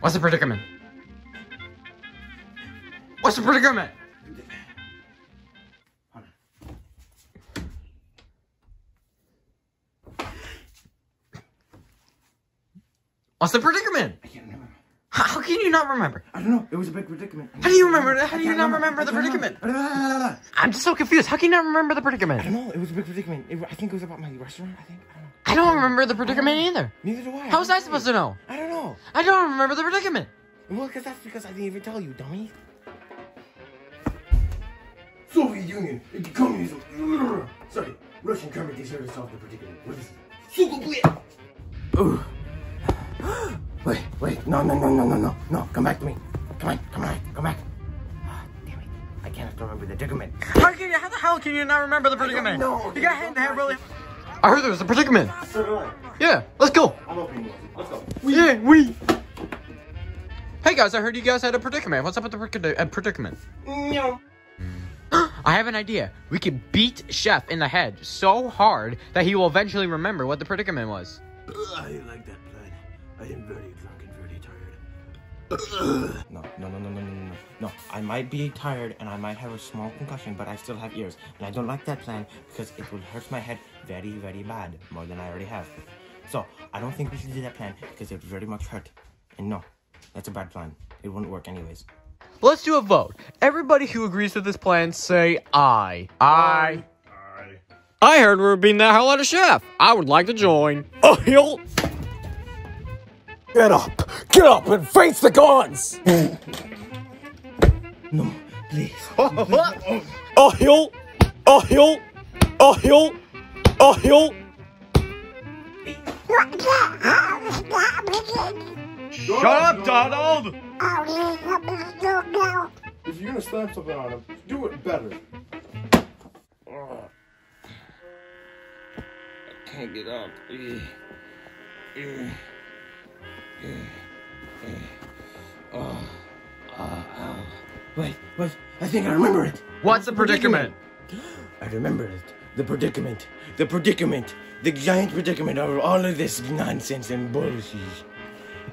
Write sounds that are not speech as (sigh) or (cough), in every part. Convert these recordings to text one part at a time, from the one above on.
What's the predicament? What's the predicament? What's the predicament? I can't remember. How, can you not remember? I don't know. It was a big predicament. How do you remember that? How do you not remember the predicament? remember. I'm just so confused. How can you not remember the predicament? I don't know. It was a big predicament. It, I think it was about my restaurant. I think. I don't know. I don't remember the predicament either. Neither do I. How was I supposed to know? I don't know. I don't remember the predicament. Well, because that's because I didn't even tell you, dummy. Soviet Union, communism. Sorry, Russian government here to solve the predicament. What is it? Ooh. Wait, wait, no, no, no, no, no, no, no, come back to me. Come on, come on, come back. Ah, damn it, I can't remember the predicament. How, can you, how the hell can you not remember the predicament? No, You got hit in the head really. I heard there was a predicament. So. Yeah, let's go. I'm opening one. Let's go. Yeah, we. Hey guys, I heard you guys had a predicament. What's up with the predic- uh, predicament? No. (gasps) I have an idea. We could beat Chef in the head so hard that he will eventually remember what the predicament was. I like that plan. I am very drunk and very tired. no, no, no, no, no, no, no, no. No, I might be tired and I might have a small concussion, but I still have ears. And I don't like that plan because it will hurt my head very, very bad, more than I already have. So, I don't think we should do that plan because it very much hurt. And no, that's a bad plan. It wouldn't work anyways. Let's do a vote. Everybody who agrees with this plan, say aye. Aye. I heard we were being the hell out of Chef. I would like to join. Oh, he'll. Get up! Get up and face the gods! (laughs) No, please. (laughs) Oh, he'll! Oh, he'll! Oh, he'll! Oh, he'll! Shut up, Donald! If you're gonna slam something on him, do it better. I can't get up. Oh, oh, oh. Wait, wait. I think I remember it. What's the predicament? I remember it. The predicament. The predicament. The giant predicament of all of this nonsense and bullshit.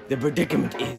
The predicament is.